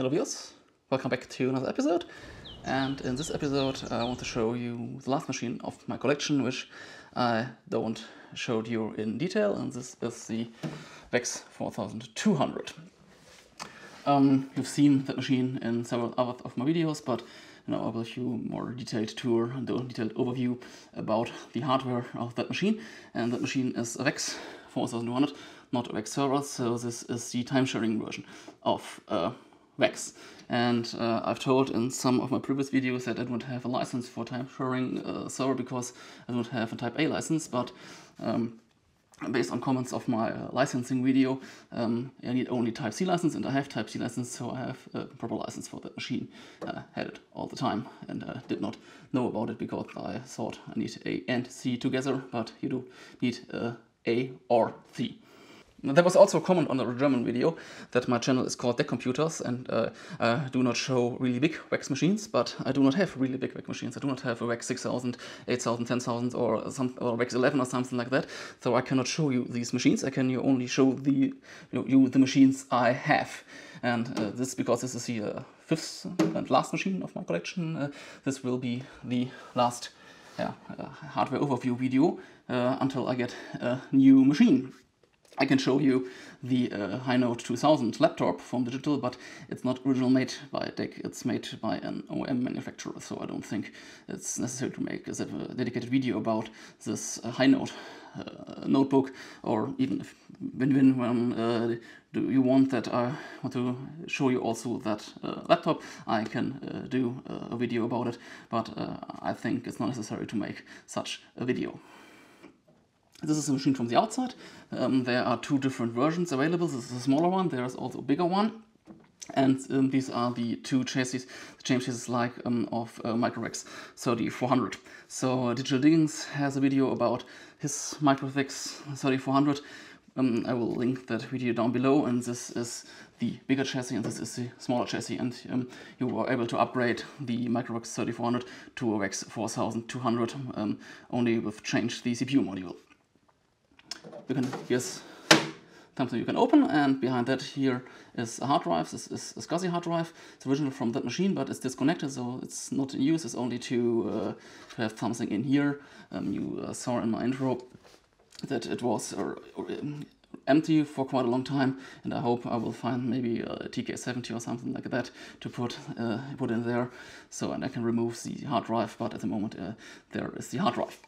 Hello viewers, welcome back to another episode. And in this episode I want to show you the last machine of my collection, which I don't showed you in detail, and this is the VAX 4200. Um, you've seen that machine in several other of my videos, but know, I will show you more detailed tour and a detailed overview about the hardware of that machine. And that machine is a VAX 4200, not a VAX server, so this is the time-sharing version of uh, And uh, I've told in some of my previous videos that I don't have a license for time sharing uh, server because I don't have a Type A license, but um, based on comments of my uh, licensing video, um, I need only Type C license and I have Type C license, so I have a proper license for that machine. I had it all the time and I did not know about it because I thought I need A and C together, but you do need uh, A or C. There was also a comment on the German video that my channel is called DEC Computers and uh, I do not show really big VAX machines, but I do not have really big VAX machines. I do not have a VAX 6000, 8000, 10000 or, some, or VAX 11 or something like that, so I cannot show you these machines. I can you only show the, you, know, you the machines I have. And uh, this because this is the uh, fifth and last machine of my collection. Uh, this will be the last yeah, uh, hardware overview video uh, until I get a new machine. I can show you the uh, HiNote 2000 laptop from Digital, but it's not original made by DEC, it's made by an OEM manufacturer, so I don't think it's necessary to make a dedicated video about this uh, HiNote uh, notebook, or even if when, when uh, do you want that I want to show you also that uh, laptop, I can uh, do a video about it, but uh, I think it's not necessary to make such a video. This is a machine from the outside. Um, there are two different versions available. This is a smaller one. There is also a bigger one. And um, these are the two chassis, the same chassis like um, of uh, MicroVAX 3400. So uh, Digital Diggings has a video about his MicroVAX 3400. Um, I will link that video down below and this is the bigger chassis and this is the smaller chassis and um, you were able to upgrade the MicroVAX 3400 to a VAX 4200 um, only with changed the CPU module you can here's something you can open and behind that here is a hard drive. This is a SCSI hard drive. It's original from that machine but it's disconnected so it's not in use. It's only to, uh, to have something in here. Um, you uh, saw in my intro that it was uh, empty for quite a long time and I hope I will find maybe a TK70 or something like that to put uh, put in there so and I can remove the hard drive but at the moment uh, there is the hard drive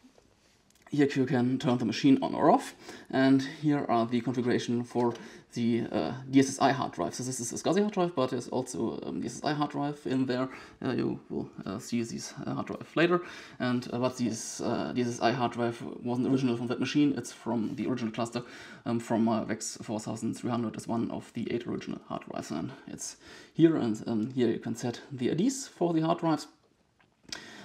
here you can turn the machine on or off and here are the configuration for the uh, DSSI hard drive. So this is a SCSI hard drive but there's also um, DSSI hard drive in there. Uh, you will uh, see these uh, hard drive later and uh, but this uh, DSSI hard drive wasn't original from that machine. It's from the original cluster um, from uh, VAX 4300 as one of the eight original hard drives and it's here and um, here you can set the IDs for the hard drives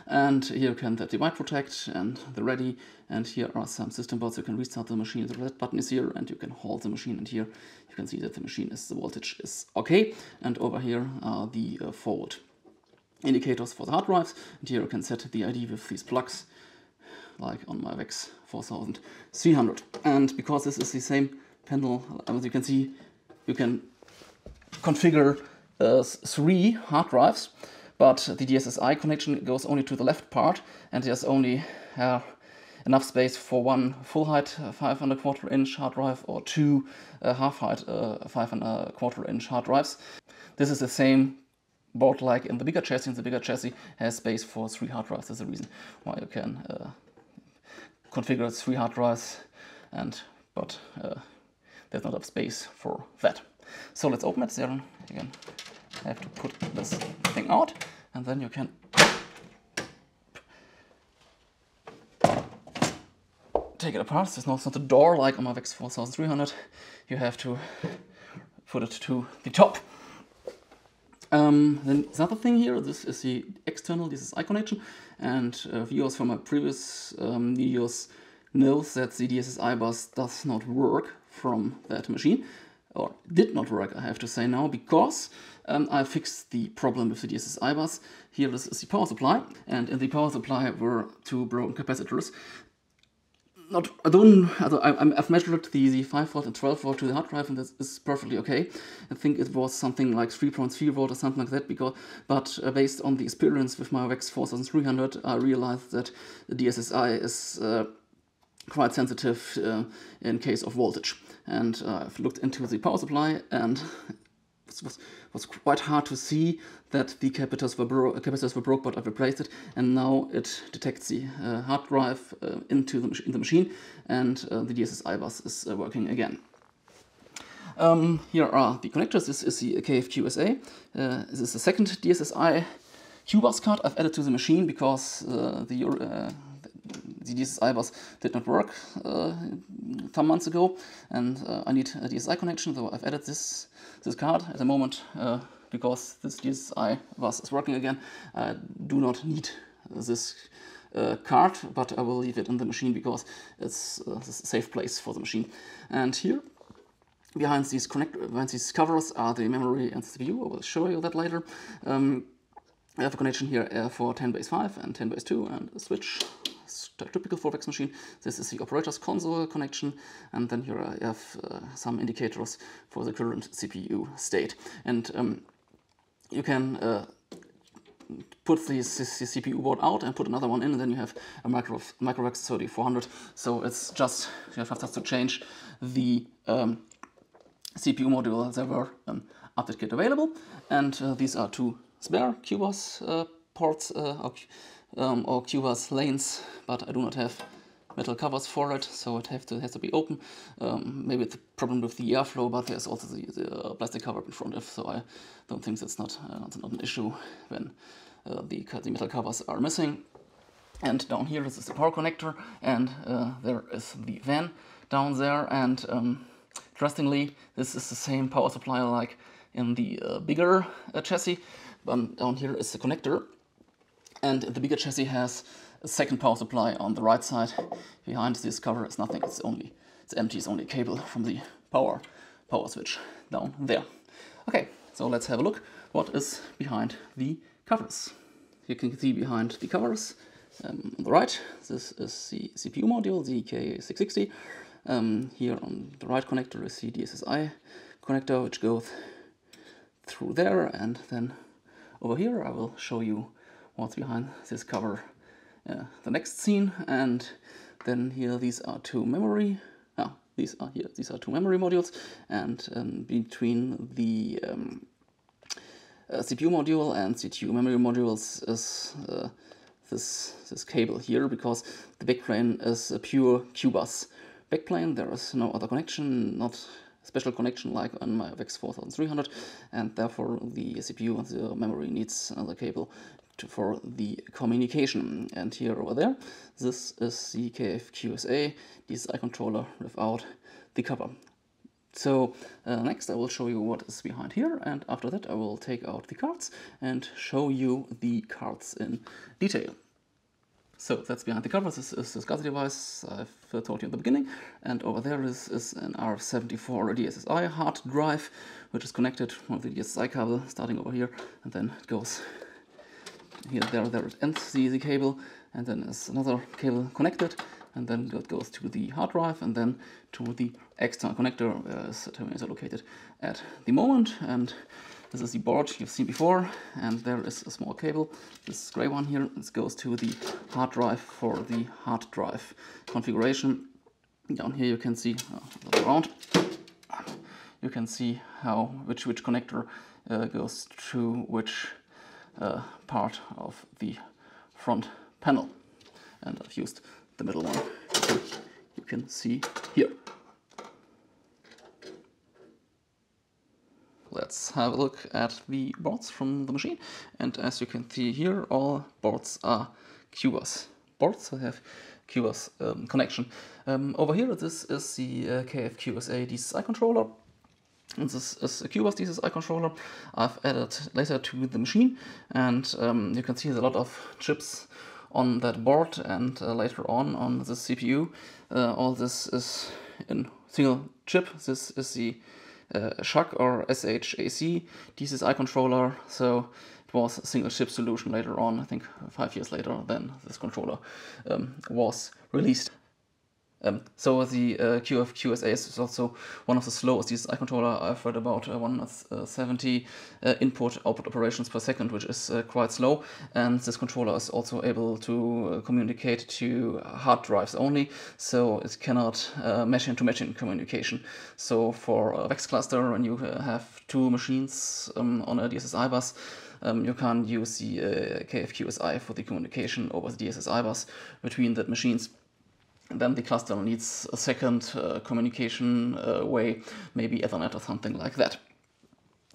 and here you can the white protect and the ready. And here are some system boards. You can restart the machine. The red button is here and you can hold the machine. And here you can see that the machine is, the voltage is okay. And over here are the uh, forward indicators for the hard drives. And here you can set the ID with these plugs like on my VAX 4300. And because this is the same panel, as you can see, you can configure uh, three hard drives but the DSSI connection goes only to the left part and there's only uh, enough space for one full height uh, 5 and a quarter inch hard drive or two uh, half height uh, 5 and a quarter inch hard drives. This is the same board like in the bigger chassis and the bigger chassis has space for three hard drives. That's the reason why you can uh, configure three hard drives and but there's not enough space for that. So let's open it there again. Have to put this thing out and then you can take it apart. There's not, not a door like on my VAX 4300. You have to put it to the top. Um, then another thing here, this is the external, this is eye connection, and uh, viewers from my previous um, videos knows that the DSSI bus does not work from that machine or did not work, I have to say now, because um, I fixed the problem with the DSSI bus. Here this is the power supply, and in the power supply were two broken capacitors. not I don't I, I've measured the, the 5 volt and 12 volt to the hard drive and this is perfectly okay. I think it was something like 3.3 volt or something like that because but uh, based on the experience with my VAX 4300 I realized that the DSSI is uh, quite sensitive uh, in case of voltage and uh, I've looked into the power supply and it was, was quite hard to see that the capacitors were, capacitors were broke, but I've replaced it, and now it detects the uh, hard drive uh, into the, in the machine, and uh, the DSSI bus is uh, working again. Um, here are the connectors. This is the KFQSA. Uh, this is the second DSSI Q-bus card I've added to the machine because the DSSI bus did not work uh, some months ago and uh, I need a DSI connection so I've added this this card at the moment uh, because this DSI bus is working again. I do not need this uh, card but I will leave it in the machine because it's uh, a safe place for the machine. And here behind these connect behind these covers are the memory and CPU I will show you that later. Um, I have a connection here for 10 base 5 and 10 base 2 and a switch typical for VAX machine. This is the operator's console connection, and then here I have uh, some indicators for the current CPU state. And um, you can uh, put the, CPU board out and put another one in, and then you have a micro MicroVAX 3400. So it's just you have to change the um, CPU module. There were um, update kit available, and uh, these are two spare QBus uh, ports uh, um, or QBus lanes, but I do not have metal covers for it, so it to, has to be open. Um, maybe it's a problem with the airflow, but there's also the, the uh, plastic cover in front of, so I don't think that's not, uh, that's not an issue when uh, the, the metal covers are missing. And down here this is the power connector, and uh, there is the van down there, and um, interestingly, this is the same power supply like in the uh, bigger chassis, but down here is the connector, and the bigger chassis has a second power supply on the right side. Behind this cover is nothing, it's only it's empty, it's only a cable from the power power switch down there. Okay, so let's have a look what is behind the covers. You can see behind the covers um, on the right, this is the CPU module, the KA660. Um, here on the right connector is the DSSI connector, which goes through there, and then over here I will show you what's behind this cover uh, the next scene and then here these are two memory ah, these are here these are two memory modules and um, between the um, uh, CPU module and CPU memory modules is uh, this this cable here because the backplane is a pure Q-bus backplane. There is no other connection not special connection like on my VAX 4300 and therefore the CPU and the memory needs another cable to, for the communication. And here over there, this is the KFQSA DSI controller without the cover. So uh, next I will show you what is behind here and after that I will take out the cards and show you the cards in detail. So that's behind the cover, this is the SCSI device I've uh, told you in the beginning and over there is, is an RF74 DSSI hard drive which is connected with the DSSI cable starting over here and then it goes here there there ends the, the cable and then there's another cable connected and then it goes to the hard drive and then to the external connector where the terminals are located at the moment and this is the board you've seen before and there is a small cable this gray one here this goes to the hard drive for the hard drive configuration. Down here you can see uh, around you can see how which which connector uh, goes to which uh, part of the front panel. And I've used the middle one, you can see here. Let's have a look at the boards from the machine. And as you can see here, all boards are QBus boards. I have QBus um, connection. Um, over here, this is the uh, DSI controller this is a QBus DSSI controller I've added later to the machine. And um, you can see there's a lot of chips on that board and uh, later on on the CPU uh, all this is in single chip. This is the uh, SHAC or SHAC DSSI controller so it was a single chip solution later on I think five years later then this controller um, was released Um, so the uh, KFQSA is also one of the slowest DSI controller. I've heard about uh, 170 uh, input output operations per second, which is uh, quite slow. And this controller is also able to uh, communicate to hard drives only, so it cannot uh, machine-to-machine communication. So for a VAX cluster, when you uh, have two machines um, on a DSSI bus, um, you can use the uh, KFQSI for the communication over the DSSI bus between the machines then the cluster needs a second uh, communication uh, way, maybe Ethernet or something like that.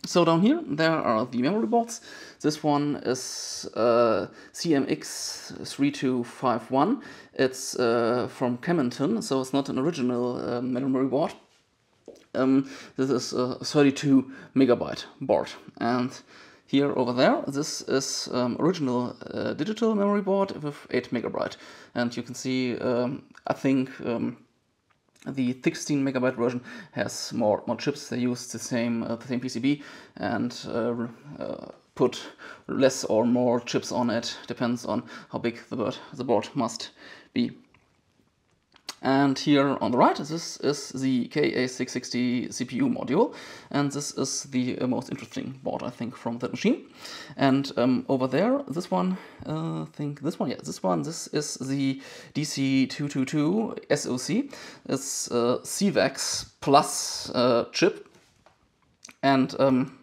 So down here there are the memory boards. This one is uh, CMX3251. It's uh, from Camintonn, so it's not an original uh, memory board. Um, this is a 32 megabyte board and here over there, this is um, original uh, digital memory board with 8 megabyte. And you can see, um, I think um, the 16 megabyte version has more, more chips. They use the same, uh, the same PCB and uh, uh, put less or more chips on it. Depends on how big the board, the board must be. And here on the right, this is the KA660 CPU module, and this is the uh, most interesting board, I think, from that machine. And um, over there, this one, uh, I think this one, yeah, this one, this is the DC222 SoC. It's a CVAX Plus uh, chip, and um,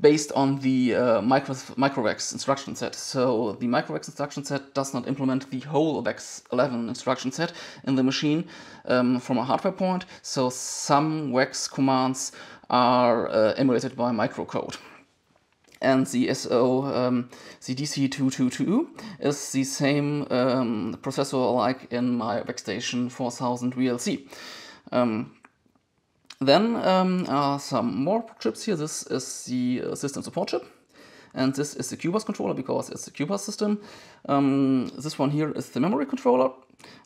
based on the uh, micro, MicroVAX instruction set. So the MicroVAX instruction set does not implement the whole VAX 11 instruction set in the machine um, from a hardware point. So some VAX commands are uh, emulated by microcode. And the SO, um, the DC222 is the same um, processor like in my VAXstation 4000 VLC. Um, then um, are some more chips here. This is the uh, system support chip. And this is the QBus controller because it's the QBus system. Um, this one here is the memory controller.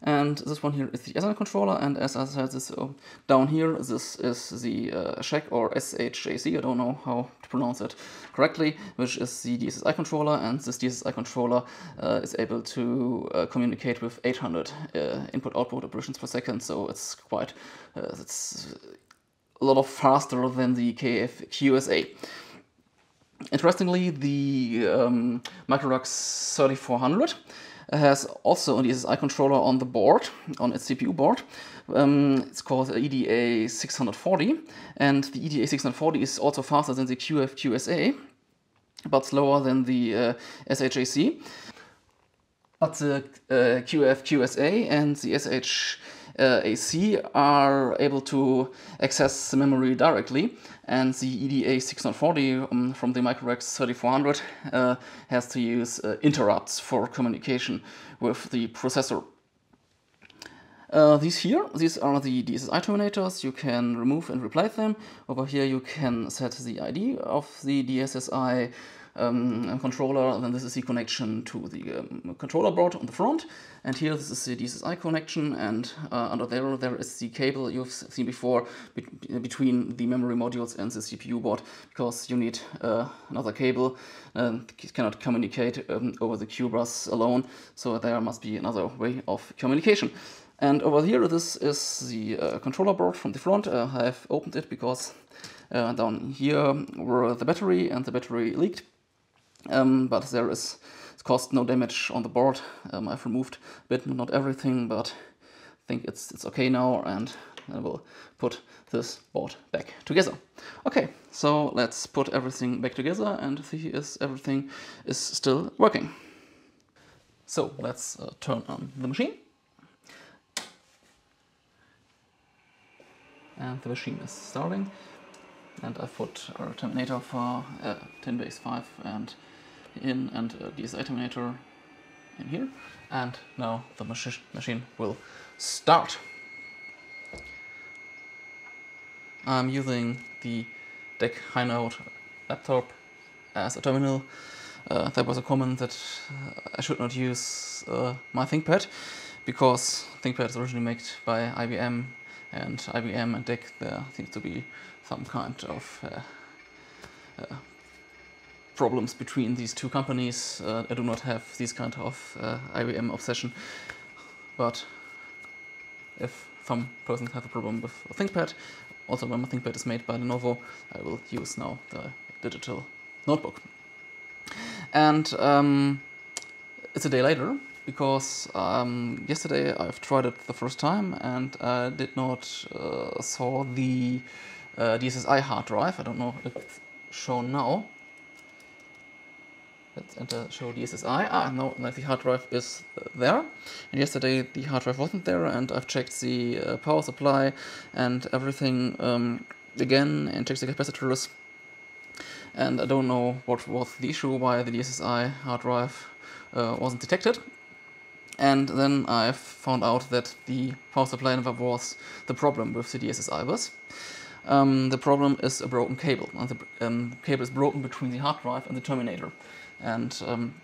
And this one here is the Ethernet controller. And as I said, this uh, down here, this is the uh, SHAC or SHAC. I don't know how to pronounce it correctly, which is the DSSI controller. And this DSSI controller uh, is able to uh, communicate with 800 uh, input-output operations per second. So it's quite, uh, it's a lot of faster than the KF QSA. Interestingly, the um, MicroVAX 3400 has also an DSSI controller on the board, on its CPU board. Um, it's called EDA 640, and the EDA 640 is also faster than the KF QSA, but slower than the uh, SHAC. But the uh, KF QSA and the SH uh, AC are able to access the memory directly and the EDA 640 um, from the MicroVAX 3400 uh, has to use uh, interrupts for communication with the processor. Uh, these here, these are the DSSI terminators. You can remove and replace them. Over here you can set the ID of the DSSI um, controller, then this is the connection to the um, controller board on the front, and here this is the DSSI connection, and uh, under there there is the cable you've seen before be between the memory modules and the CPU board, because you need uh, another cable, and cannot communicate um, over the QBus alone, so there must be another way of communication. And over here, this is the uh, controller board from the front. Uh, I've opened it because uh, down here were the battery and the battery leaked. Um, but there is caused no damage on the board. Um, I've removed a bit, not everything, but I think it's it's okay now, and I will put this board back together. Okay, so let's put everything back together and see if everything is still working. So let's uh, turn on the machine. And the machine is starting. And I put our terminator for uh, 10 base 5 and in and a DSI terminator in here. And now the machi machine will start. I'm using the DEC High laptop as a terminal. Uh, there was a comment that uh, I should not use uh, my ThinkPad because ThinkPad is originally made by IBM and IBM and DEC there seems to be some kind of uh, uh, problems between these two companies. Uh, I do not have this kind of uh, IBM obsession, but if some persons have a problem with a ThinkPad. Also, when my ThinkPad is made by Lenovo, I will use now the digital notebook. And um, it's a day later because um, yesterday I've tried it the first time and I did not uh, saw the uh, DSSI hard drive. I don't know if it's shown now. Let's enter show DSSI. Ah, no, the hard drive is there. And yesterday the hard drive wasn't there, and I've checked the uh, power supply and everything um, again, and checked the capacitors. And I don't know what was the issue why the DSSI hard drive uh, wasn't detected. And then I found out that the power supply never was the problem with the DSSI bus. Um, the problem is a broken cable. And the um, cable is broken between the hard drive and the terminator. And um,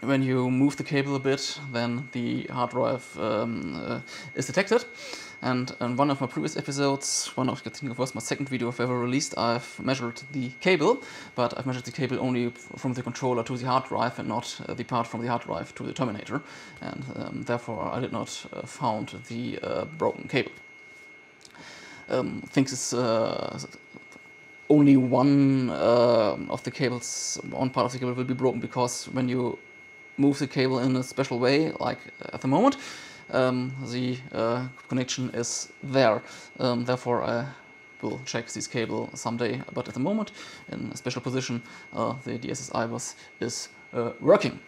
when you move the cable a bit, then the hard drive um, uh, is detected. And in one of my previous episodes, one of I think it was my second video I've ever released, I've measured the cable, but I've measured the cable only from the controller to the hard drive and not uh, the part from the hard drive to the terminator, and um, therefore I did not uh, found the uh, broken cable. Um, things is uh, only one uh, of the cables, one part of the cable will be broken because when you move the cable in a special way, like at the moment, um, the uh, connection is there. Um, therefore, I will check this cable someday, but at the moment, in a special position, uh, the DSSI bus is uh, working.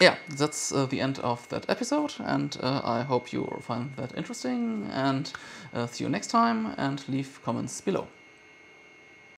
Yeah, that's uh, the end of that episode, and uh, I hope you find that interesting, and uh, see you next time, and leave comments below.